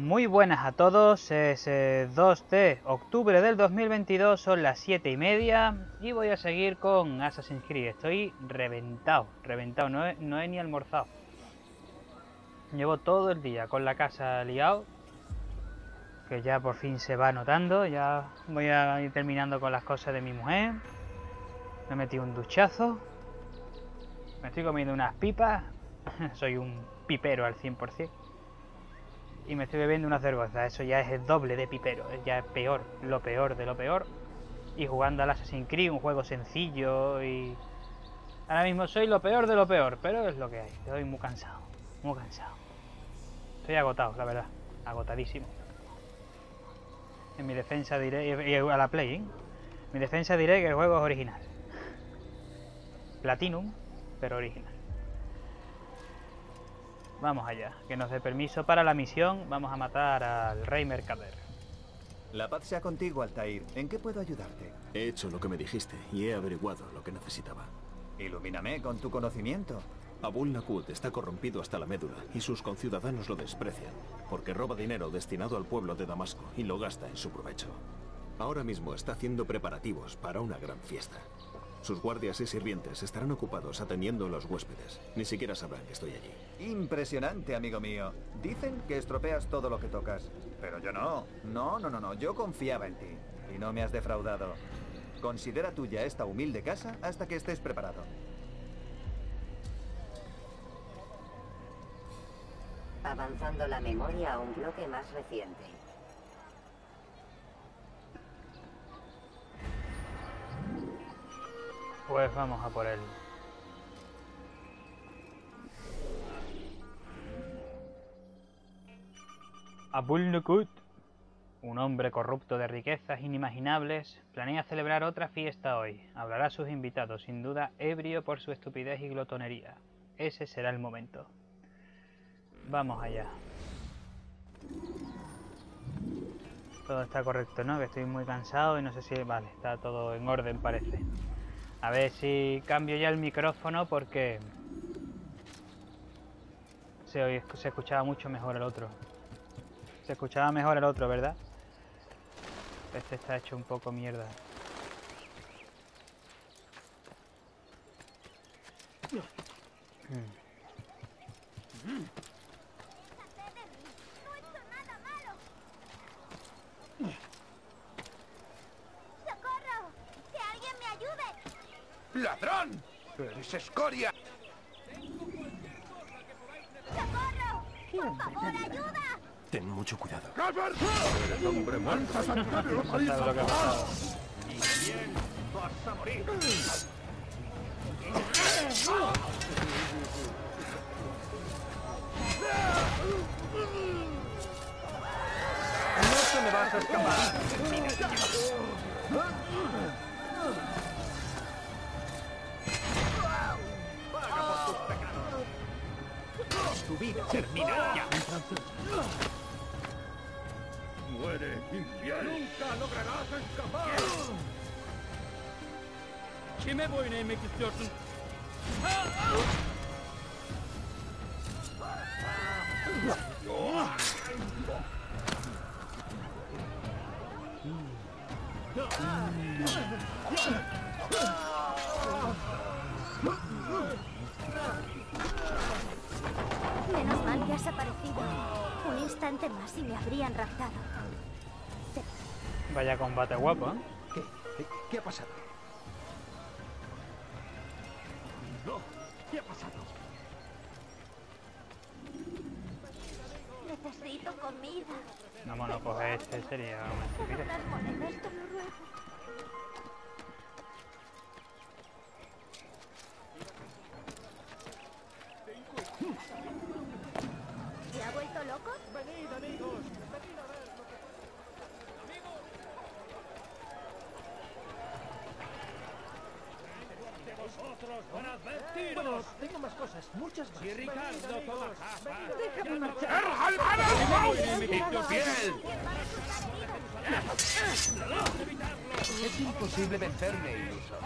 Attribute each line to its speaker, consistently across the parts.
Speaker 1: Muy buenas a todos, es 2 de octubre del 2022, son las 7 y media y voy a seguir con Assassin's Creed. Estoy reventado, reventado, no he, no he ni almorzado. Llevo todo el día con la casa liado, que ya por fin se va notando, ya voy a ir terminando con las cosas de mi mujer. Me metido un duchazo, me estoy comiendo unas pipas, soy un pipero al 100% y me estoy bebiendo una cerveza. Eso ya es el doble de pipero, ya es peor, lo peor de lo peor. Y jugando al Assassin's Creed, un juego sencillo y... Ahora mismo soy lo peor de lo peor, pero es lo que hay. Estoy muy cansado, muy cansado. Estoy agotado, la verdad, agotadísimo. En mi defensa diré, y a la Play, ¿eh? mi defensa diré que el juego es original. Platinum, pero original. Vamos allá, que nos dé permiso para la misión. Vamos a matar al rey mercader.
Speaker 2: La paz sea contigo, Altair. ¿En qué puedo ayudarte?
Speaker 3: He hecho lo que me dijiste y he averiguado lo que necesitaba.
Speaker 2: Ilumíname con tu conocimiento.
Speaker 3: Abul Nakut está corrompido hasta la médula y sus conciudadanos lo desprecian, porque roba dinero destinado al pueblo de Damasco y lo gasta en su provecho. Ahora mismo está haciendo preparativos para una gran fiesta. Sus guardias y sirvientes estarán ocupados atendiendo a los huéspedes. Ni siquiera sabrán que estoy allí.
Speaker 2: Impresionante, amigo mío. Dicen que estropeas todo lo que tocas. Pero yo no. No, no, no, no. Yo confiaba en ti. Y no me has defraudado. Considera tuya esta humilde casa hasta que estés preparado.
Speaker 4: Avanzando la memoria a un bloque más reciente.
Speaker 1: Pues vamos a por él. Abul Nukut, un hombre corrupto de riquezas inimaginables, planea celebrar otra fiesta hoy. Hablará a sus invitados, sin duda ebrio por su estupidez y glotonería. Ese será el momento. Vamos allá. Todo está correcto, ¿no? Que estoy muy cansado y no sé si... Vale, está todo en orden parece. A ver si cambio ya el micrófono porque se, se escuchaba mucho mejor el otro. Se escuchaba mejor el otro, ¿verdad? Este está hecho un poco mierda. Mm.
Speaker 5: ¡Socorro! ¡Que alguien me ayude!
Speaker 6: ¡Ladrón! ¡Eres escoria!
Speaker 5: ¡Socorro! ¡Por favor, ayuda!
Speaker 3: Ten mucho cuidado.
Speaker 6: ¡Calver! ¡Eres hombre muerto.
Speaker 2: ¡Vas a morir! ¡No te me vas a escapar! ¡Tu vida termina ya!
Speaker 6: ¡Muere, infiel! ¡Nunca lograrás escapar!
Speaker 7: Kime boyun eğmek istiyorsun?
Speaker 5: Menos mal que has aparecido. Un instante más y me habrían raptado.
Speaker 1: Vaya combate guapo, ¿eh?
Speaker 2: ¿Qué? ¿Qué, qué ha pasado?
Speaker 6: No, ¿qué ha pasado?
Speaker 5: Necesito comida.
Speaker 1: Vámonos, coge este, sería una estupidez.
Speaker 5: Las monedas, te lo ruego. ¿Se ha vuelto loco?
Speaker 6: Bueno, tengo más cosas, muchas más.
Speaker 7: Si Ricardo toma capa,
Speaker 6: ¡Déjame marchar!
Speaker 2: Es imposible vencerme, iluso.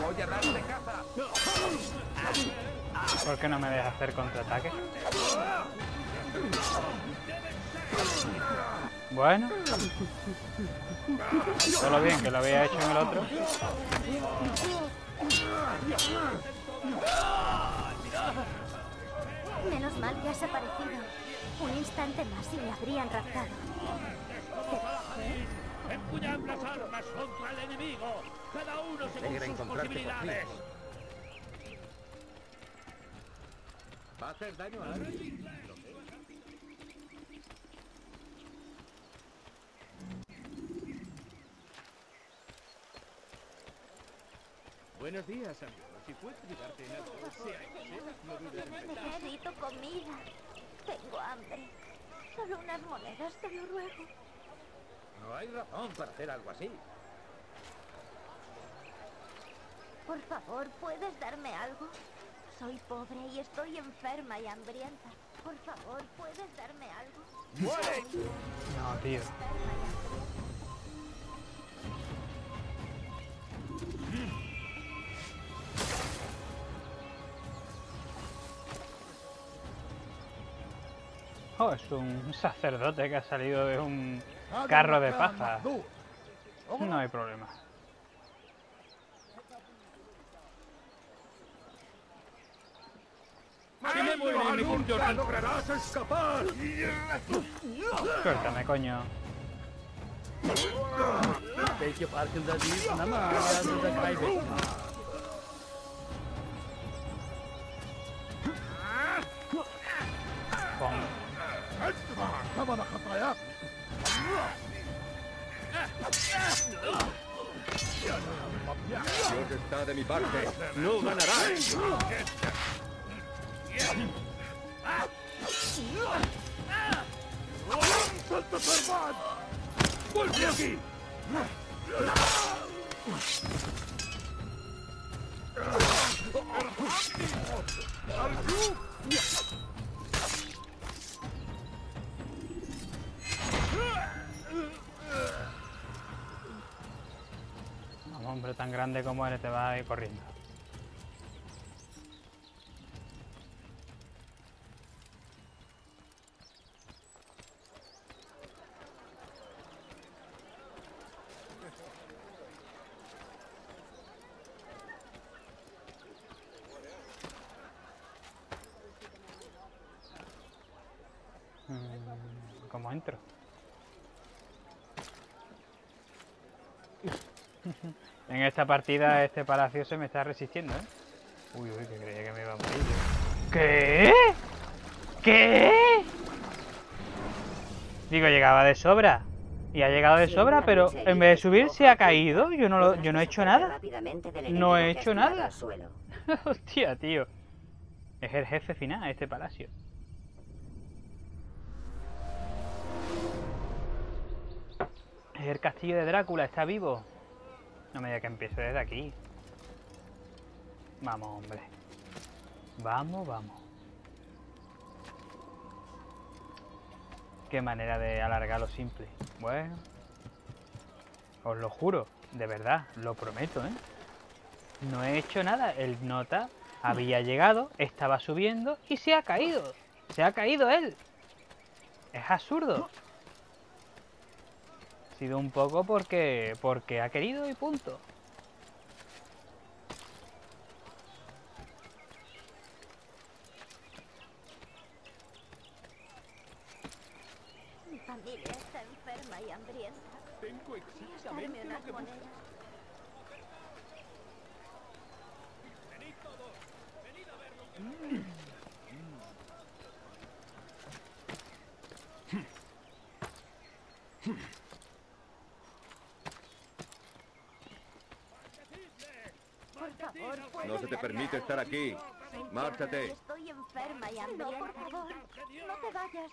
Speaker 2: Voy a darle caza.
Speaker 1: ¿Por qué no me deja hacer contraataque? Bueno. Todo bien que lo había hecho en el otro.
Speaker 5: Menos mal que has aparecido. Un instante más y me habrían raptado.
Speaker 7: Empuñad las armas contra el enemigo. Cada uno según sus posibilidades.
Speaker 6: ¿Va a hacer daño a alguien? Buenos días, amigo. Si puedes ayudarte en algo, sea no dudes.
Speaker 5: Necesito comida. Tengo hambre. Solo unas monedas, te lo ruego.
Speaker 6: No hay razón para hacer algo así.
Speaker 5: Por favor, ¿puedes darme algo? Soy pobre y estoy enferma y hambrienta. Por favor, ¿puedes darme algo?
Speaker 1: No, tío. Oh, es un sacerdote que ha salido de un carro de paja. No hay problema.
Speaker 7: ¿Qué me voy a ir,
Speaker 6: ¡Nunca
Speaker 7: Jordan?
Speaker 6: lograrás escapar!
Speaker 1: Suéltame, coño.
Speaker 7: Belki farkında değilsin ama hayatını da kaybettin.
Speaker 1: Pon.
Speaker 6: ¡Cámara, Hataya! Dios está de mi parte. ¡No ganarás! ¡Salta, Sarvan! ¡Vuelve aquí!
Speaker 1: Un hombre tan grande como él te va a ir corriendo. Mm, ¿Cómo entro? En esta partida este palacio se me está resistiendo, ¿eh? Uy, uy, que creía que me iba a morir. ¿Qué? ¿Qué? Digo, llegaba de sobra. Y ha llegado de sobra, pero en vez de subir se ha caído. Yo no, lo, yo no he hecho nada. No he hecho nada. Hostia, tío. Es el jefe final, este palacio. El castillo de Drácula, está vivo. No me diga que empiece desde aquí. Vamos, hombre. Vamos, vamos. Qué manera de alargarlo simple. Bueno. Os lo juro, de verdad, lo prometo, ¿eh? No he hecho nada. El nota había llegado, estaba subiendo y se ha caído. Se ha caído él. Es absurdo. Sido un poco porque porque ha querido y punto.
Speaker 5: Mi familia está enferma y hambrienta.
Speaker 6: Tengo
Speaker 5: ¿Puedes
Speaker 6: exactamente lo que busco.
Speaker 5: monedas? Por favor, ¿puedes
Speaker 6: No se te
Speaker 5: darme
Speaker 6: permite estar aquí. Márchate.
Speaker 5: Estoy enferma y hambrienta. No, por favor, no te vayas.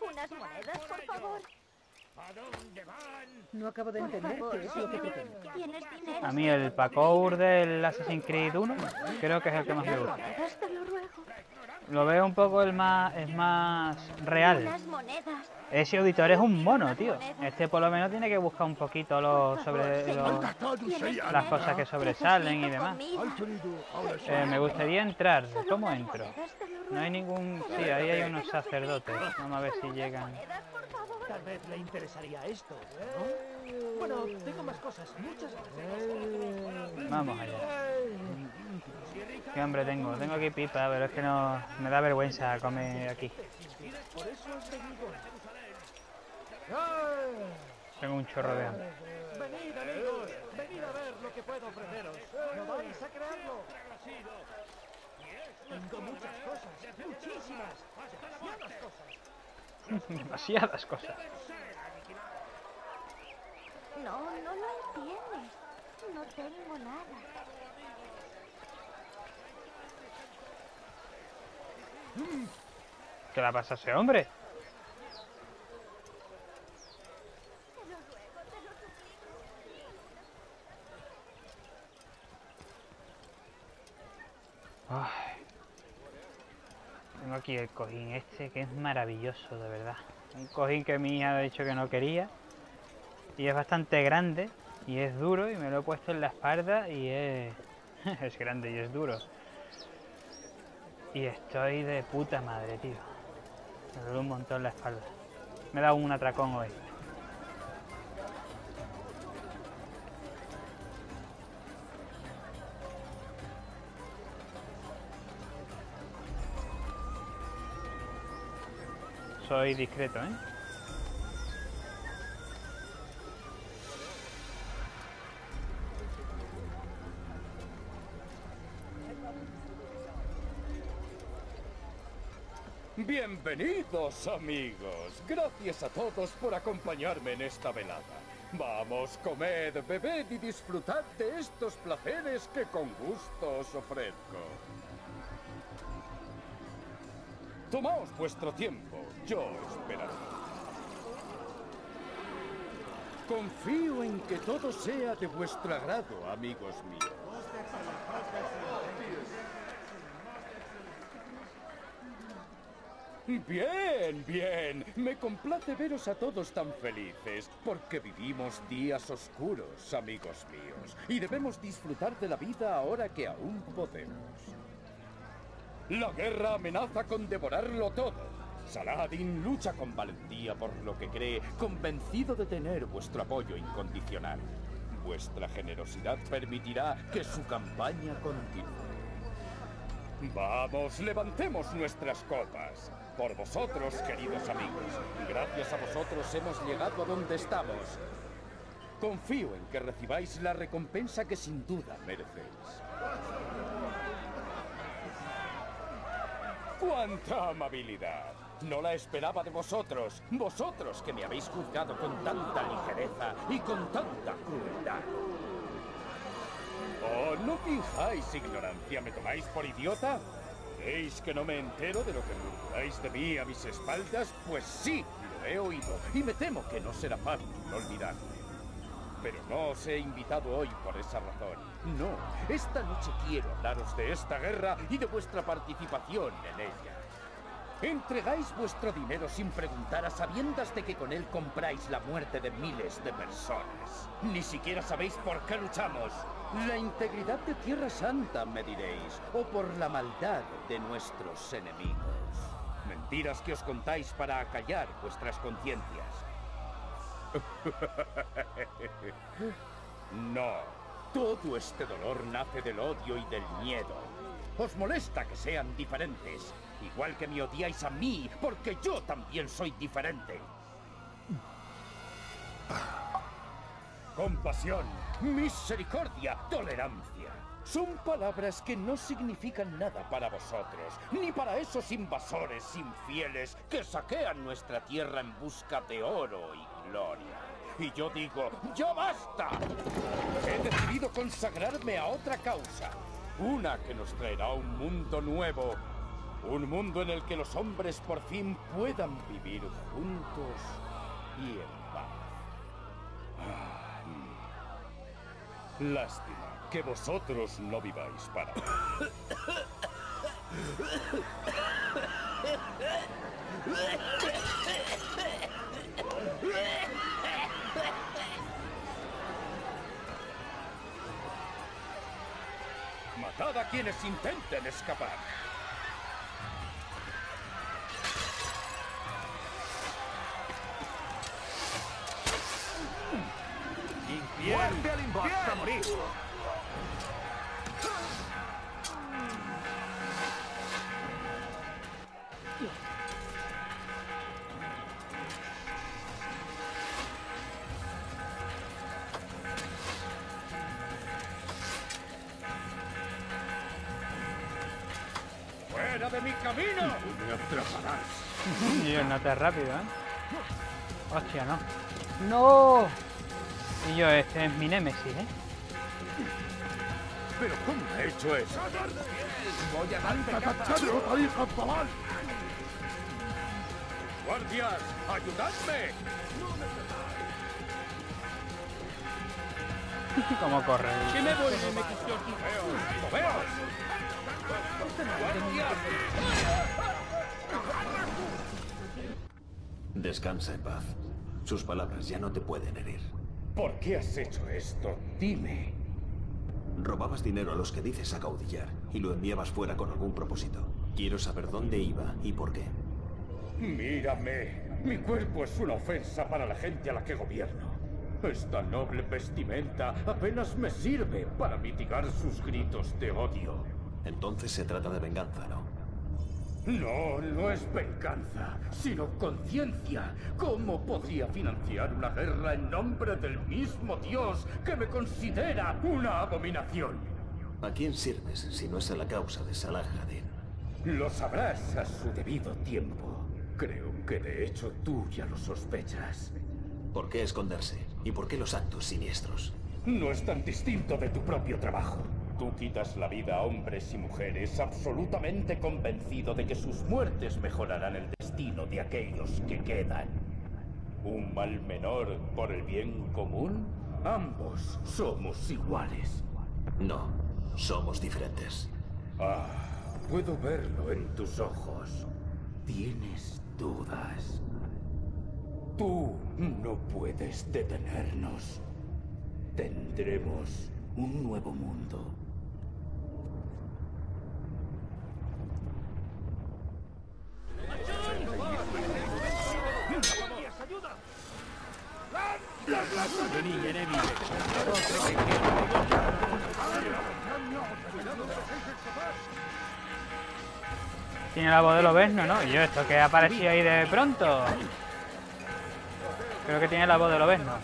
Speaker 5: Unas monedas, por favor.
Speaker 7: ¿A dónde van?
Speaker 8: No acabo de entender
Speaker 5: favor,
Speaker 8: qué es lo que.
Speaker 1: A mí el parkour del Assassin's Creed 1 creo que es el que más me gusta.
Speaker 5: Monedas, te lo ruego.
Speaker 1: Lo veo un poco el más, es más real. Ese auditor es un mono, tío. Este por lo menos tiene que buscar un poquito lo sobre lo-
Speaker 5: ¿Tienes
Speaker 1: las cosas que sobresalen y demás. Eh, me gustaría entrar. ¿Cómo entro? No hay ningún... Sí, ahí hay unos sacerdotes. Vamos a ver si llegan.
Speaker 6: Tal vez le interesaría esto, ¿no? Bueno, tengo más cosas, muchas gracias.
Speaker 1: Vamos allá. ¿Qué hambre tengo? Tengo aquí pipa, pero es que no... Me da vergüenza comer aquí. Tengo un chorro de hambre.
Speaker 6: Venid, amigos, venid a ver lo que puedo ofreceros. ¿No vais a creerlo? Tengo muchas cosas, muchísimas, demasiadas cosas.
Speaker 1: Demasiadas cosas.
Speaker 5: No, no lo entiendes. No tengo nada.
Speaker 1: ¿Qué le pasa a ese hombre? Ay. Tengo aquí el cojín este que es maravilloso, de verdad. Un cojín que mi hija ha dicho que no quería. Y es bastante grande y es duro y me lo he puesto en la espalda y es... es grande y es duro. Y estoy de puta madre, tío. Me duele un montón la espalda. Me he dado un atracón hoy. Soy discreto, ¿eh?
Speaker 9: Bienvenidos amigos. Gracias a todos por acompañarme en esta velada. Vamos, comed, bebed y disfrutad de estos placeres que con gusto os ofrezco. Tomaos vuestro tiempo, yo esperaré. Confío en que todo sea de vuestro agrado, amigos míos. Bien, bien. Me complace veros a todos tan felices, porque vivimos días oscuros, amigos míos, y debemos disfrutar de la vida ahora que aún podemos. La guerra amenaza con devorarlo todo. Saladin lucha con valentía por lo que cree, convencido de tener vuestro apoyo incondicional. Vuestra generosidad permitirá que su campaña continúe. Vamos, levantemos nuestras copas. Por vosotros, queridos amigos. Gracias a vosotros hemos llegado a donde estamos. Confío en que recibáis la recompensa que sin duda merecéis. ¡Cuánta amabilidad! No la esperaba de vosotros. Vosotros que me habéis juzgado con tanta ligereza y con tanta crueldad. Oh, no fijáis ignorancia. ¿Me tomáis por idiota? ¿Creéis que no me entero de lo que murmuráis de mí a mis espaldas? Pues sí, lo he oído. Y me temo que no será fácil olvidarlo. Pero no os he invitado hoy por esa razón. No, esta noche quiero hablaros de esta guerra y de vuestra participación en ella. Entregáis vuestro dinero sin preguntar a sabiendas de que con él compráis la muerte de miles de personas. Ni siquiera sabéis por qué luchamos. La integridad de Tierra Santa, me diréis, o por la maldad de nuestros enemigos. Mentiras que os contáis para acallar vuestras conciencias. No, todo este dolor nace del odio y del miedo. Os molesta que sean diferentes, igual que me odiáis a mí, porque yo también soy diferente. Compasión, misericordia, tolerancia. Son palabras que no significan nada para vosotros, ni para esos invasores infieles que saquean nuestra tierra en busca de oro y gloria. Y yo digo, ¡ya basta! He decidido consagrarme a otra causa, una que nos traerá un mundo nuevo, un mundo en el que los hombres por fin puedan vivir juntos y en paz. Lástima que vosotros no viváis para... Matad a quienes intenten escapar.
Speaker 2: ¡Muerte al infierno! morir!
Speaker 9: ¡Fuera de mi camino! Me atraparás.
Speaker 1: Y no te rápido, ¿eh? Hostia, no. ¡No! Y yo, este es mi némesis, ¿eh?
Speaker 9: ¿Pero cómo ha hecho eso?
Speaker 7: Voy a darte.
Speaker 9: ¡Guardias! ¡Ayudadme!
Speaker 1: ¿Cómo corre?
Speaker 6: Que me voy de me cuestión.
Speaker 9: ¡Moveos! ¡Guardias!
Speaker 3: Descansa en paz. Sus palabras ya no te pueden herir.
Speaker 9: ¿Por qué has hecho esto? Dime.
Speaker 3: Robabas dinero a los que dices acaudillar y lo enviabas fuera con algún propósito. Quiero saber dónde iba y por qué.
Speaker 9: Mírame. Mi cuerpo es una ofensa para la gente a la que gobierno. Esta noble vestimenta apenas me sirve para mitigar sus gritos de odio.
Speaker 3: Entonces se trata de venganza, ¿no?
Speaker 9: No, no es venganza, sino conciencia. ¿Cómo podría financiar una guerra en nombre del mismo Dios que me considera una abominación?
Speaker 3: ¿A quién sirves si no es a la causa de Salah?
Speaker 9: Lo sabrás a su debido tiempo. Creo que de hecho tú ya lo sospechas.
Speaker 3: ¿Por qué esconderse? ¿Y por qué los actos siniestros?
Speaker 9: No es tan distinto de tu propio trabajo. Tú quitas la vida a hombres y mujeres absolutamente convencido de que sus muertes mejorarán el destino de aquellos que quedan. ¿Un mal menor por el bien común? Ambos somos iguales.
Speaker 3: No, somos diferentes.
Speaker 9: Ah, puedo verlo en tus ojos. Tienes dudas. Tú no puedes detenernos. Tendremos un nuevo mundo.
Speaker 1: Tiene la voz de Lobezno, ¿no? Y yo, esto que ha aparecido ahí de pronto. Creo que tiene la voz de Lobezno.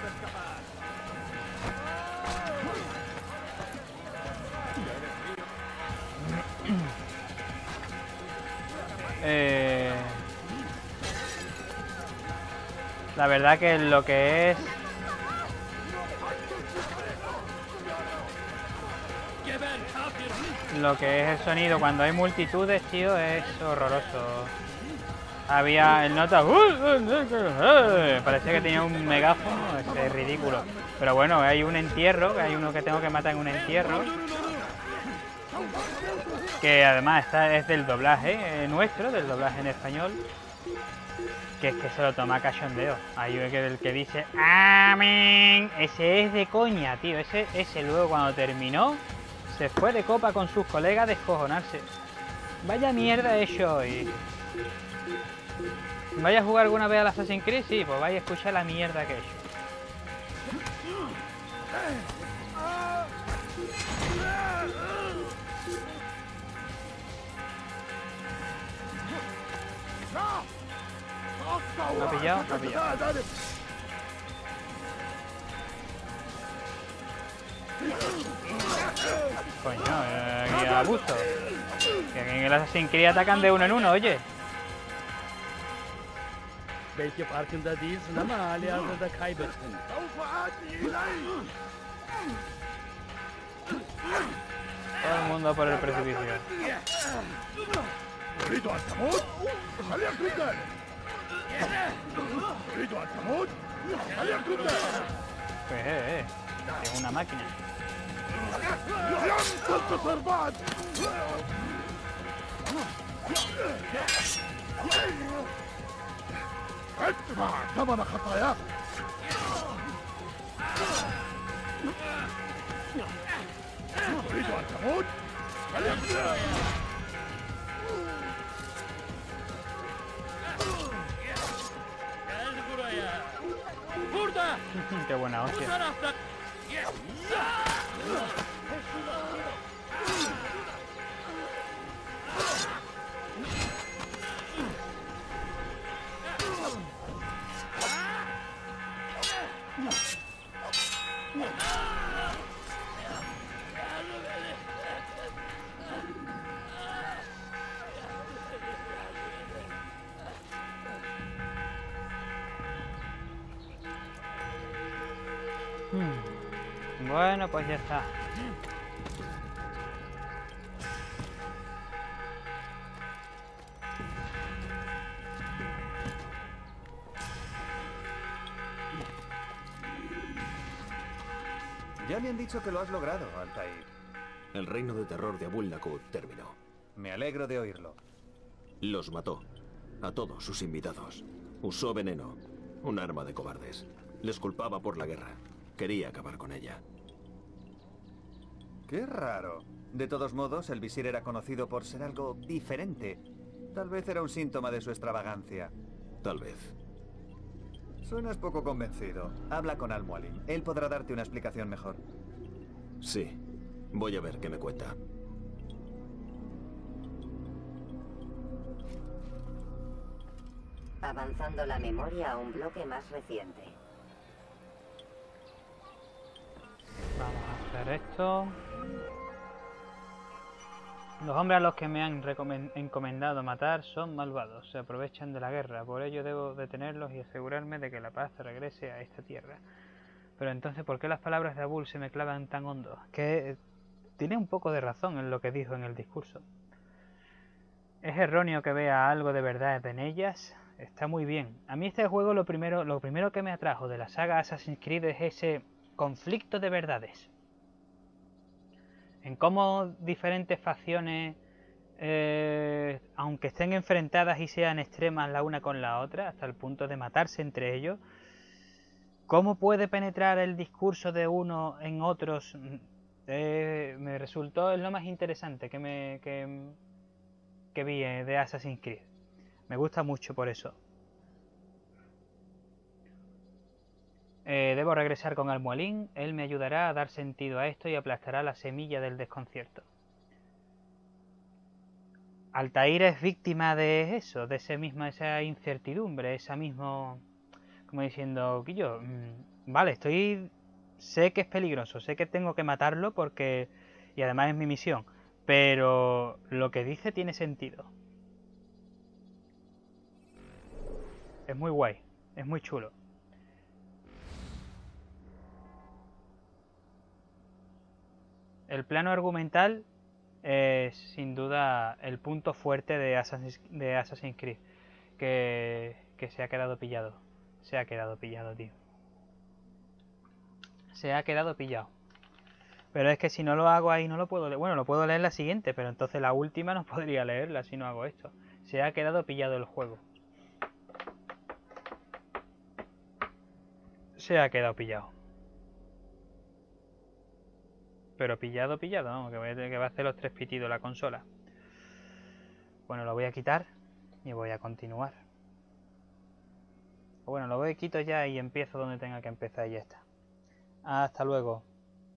Speaker 1: Eh, la verdad que lo que es lo que es el sonido cuando hay multitudes, tío, es horroroso. Había el nota... Parecía que tenía un megáfono, es ridículo. Pero bueno, hay un entierro, hay uno que tengo que matar en un entierro. Que además esta es del doblaje eh, nuestro, del doblaje en español. Que es que se lo toma cachondeo. Hay uno que, el que dice Amén. Ese es de coña, tío. Ese, ese luego cuando terminó se fue de copa con sus colegas a descojonarse. Vaya mierda hecho hoy. ¿Vaya a jugar alguna vez al Assassin's Creed? Sí, pues vaya a escuchar la mierda que he hecho. ¿Lo pillado? Lo pillado. Coño, eh, aquí a gusto. Que en el Assassin's Creed atacan de uno en uno, oye. Todo el mundo por el precipicio. Pues, eh, eh, es una máquina.
Speaker 7: لم تنتصر بعد ادفع ثمن خطاياك تريد ان تموت
Speaker 6: فليبدا
Speaker 1: Qué buena hostia. Bueno, pues ya está.
Speaker 2: Ya me han dicho que lo has logrado, Altair.
Speaker 3: El reino de terror de Abul Nakut terminó.
Speaker 2: Me alegro de oírlo.
Speaker 3: Los mató. A todos sus invitados. Usó veneno. Un arma de cobardes. Les culpaba por la guerra. Quería acabar con ella.
Speaker 2: Qué raro. De todos modos, el visir era conocido por ser algo diferente. Tal vez era un síntoma de su extravagancia.
Speaker 3: Tal vez.
Speaker 2: Suenas poco convencido. Habla con Al-Mualim. Él podrá darte una explicación mejor.
Speaker 3: Sí. Voy a ver qué me cuenta.
Speaker 4: Avanzando la memoria a un bloque más reciente.
Speaker 1: Vamos a hacer esto. Los hombres a los que me han encomendado matar son malvados, se aprovechan de la guerra, por ello debo detenerlos y asegurarme de que la paz regrese a esta tierra. Pero entonces, ¿por qué las palabras de Abul se me clavan tan hondo? Que eh, tiene un poco de razón en lo que dijo en el discurso. ¿Es erróneo que vea algo de verdad en ellas? Está muy bien. A mí este juego lo primero, lo primero que me atrajo de la saga Assassin's Creed es ese conflicto de verdades. En cómo diferentes facciones, eh, aunque estén enfrentadas y sean extremas la una con la otra, hasta el punto de matarse entre ellos, cómo puede penetrar el discurso de uno en otros, eh, me resultó lo más interesante que, me, que, que vi eh, de Assassin's Creed. Me gusta mucho por eso. Eh, debo regresar con Almualín. Él me ayudará a dar sentido a esto y aplastará la semilla del desconcierto. Altair es víctima de eso, de ese misma, esa incertidumbre, esa mismo, como diciendo, que yo, vale, estoy, sé que es peligroso, sé que tengo que matarlo porque, y además es mi misión, pero lo que dice tiene sentido. Es muy guay, es muy chulo. El plano argumental es sin duda el punto fuerte de Assassin's, Creed. Que, que se ha quedado pillado. Se ha quedado pillado, tío. Se ha quedado pillado. Pero es que si no lo hago ahí no lo puedo leer. Bueno, lo puedo leer la siguiente, pero entonces la última no podría leerla si no hago esto. Se ha quedado pillado el juego. Se ha quedado pillado. Pero pillado, pillado, vamos, que, voy a tener- que va a hacer los tres pitidos la consola. Bueno, lo voy a quitar y voy a continuar. Bueno, lo voy a quito ya y empiezo donde tenga que empezar y ya está. Hasta luego.